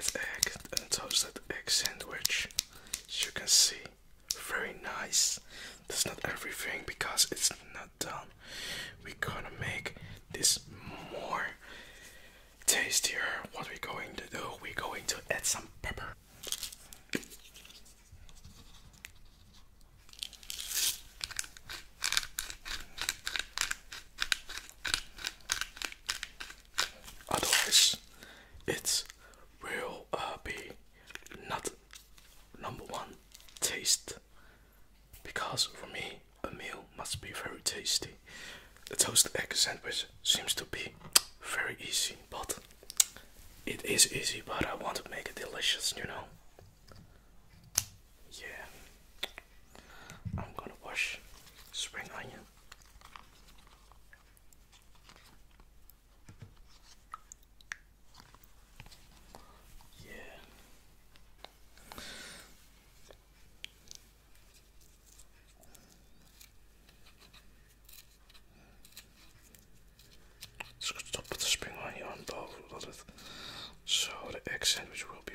fried egg and toasted egg sandwich. As you can see, very nice. That's not everything because it's not done. We're gonna make this more tastier. What we're going to do, we're going to add some pepper. Otherwise, it will uh, be not number one taste. Because for me, a meal must be very tasty. The toasted egg sandwich seems to be very easy, but it is easy, but I want to make it delicious, you know. Egg sandwich will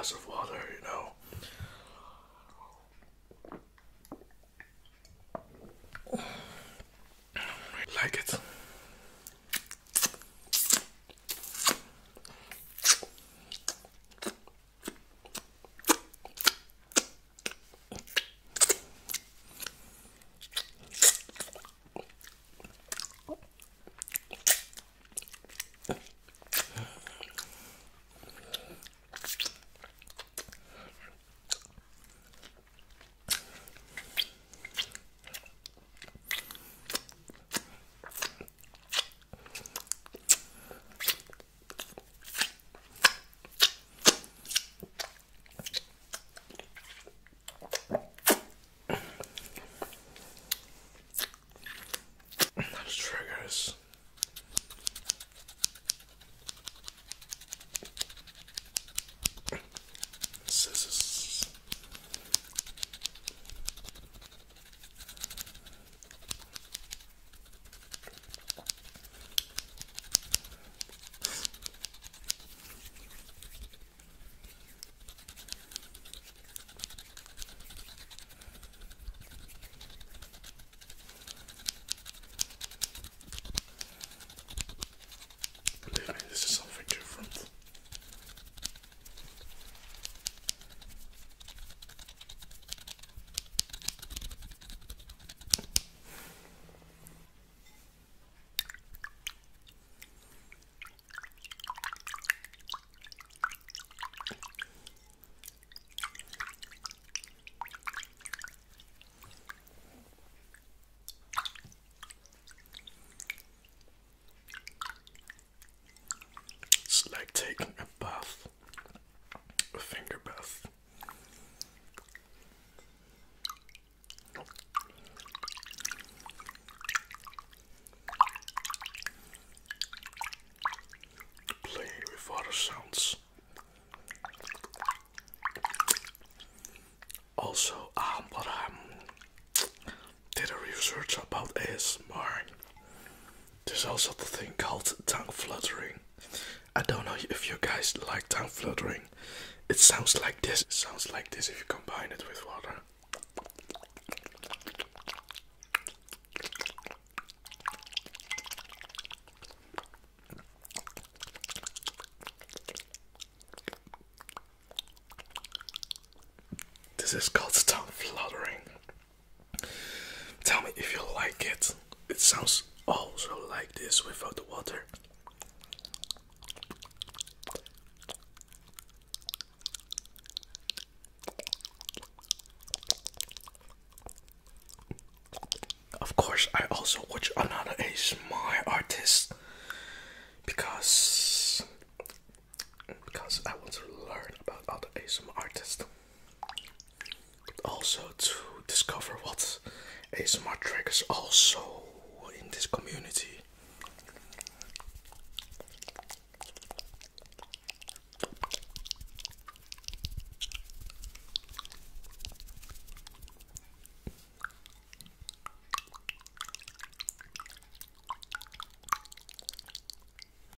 glass of water, you know. ASMR. There's also the thing called tongue fluttering. I don't know if you guys like tongue fluttering. It sounds like this. It sounds like this if you combine it with water. This is called tongue fluttering. Tell me if you like it. It sounds also like this without the water. Of course, I also watch another ASMR artist because because I want to learn about other ASMR artists, but also to discover what ASMR triggers also.